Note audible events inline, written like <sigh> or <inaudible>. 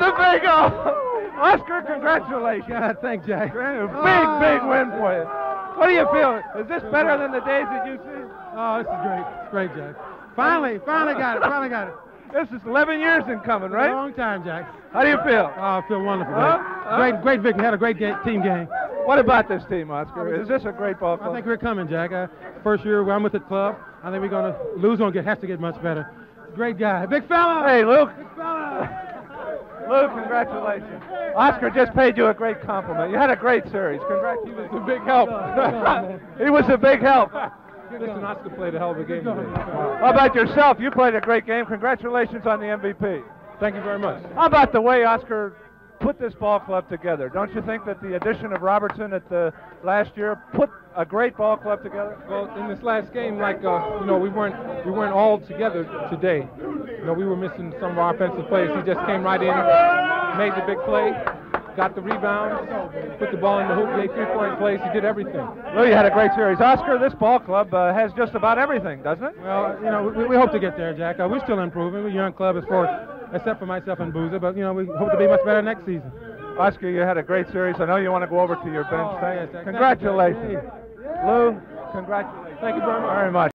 the big. Oscar, congratulations. God, thanks, Jack. Big, big win for you. What do you feel? Is this better than the days that you see? Oh, this is great. It's great, Jack. Finally, finally got it. Finally got it. This is 11 years in coming, A right? long time, Jack. How do you feel? Oh, I feel wonderful. Huh? Great, great victory. Had a great ga- team game. What about this team, Oscar? Is this a great ball club? I think we're coming, Jack. Uh, first year I'm with the club. I think we're gonna lose. Gonna get has to get much better. Great guy, big fella. Hey, Lew. Big fella. Lew, congratulations. Oscar just paid you a great compliment. You had a great series. Congratulations. He was a big help. <laughs> he was a big help. Listen, Oscar played a hell of a game today. How about yourself? You played a great game. Congratulations on the MVP. Thank you very much. How about the way Oscar put this ball club together? Don't you think that the addition of Robertson at the last year put a great ball club together? Well, in this last game, like uh, you know, we weren't we weren't all together today. You know, we were missing some of our offensive plays. He just came right in, made the big play, got the rebound, put the ball in the hoop, made three-point plays. He did everything. Lew, you had a great series. Oscar, this ball club uh, has just about everything, doesn't it? Well, you know, we, we hope to get there, Jack. Uh, we're still improving. We're a young club as far, except for myself and Boozer, but you know, we hope to be much better next season. Oscar, you had a great series. I know you want to go over to your bench. Oh, Thank- yes. Congratulations. Lew, congratulations. Thank you very much. Very much.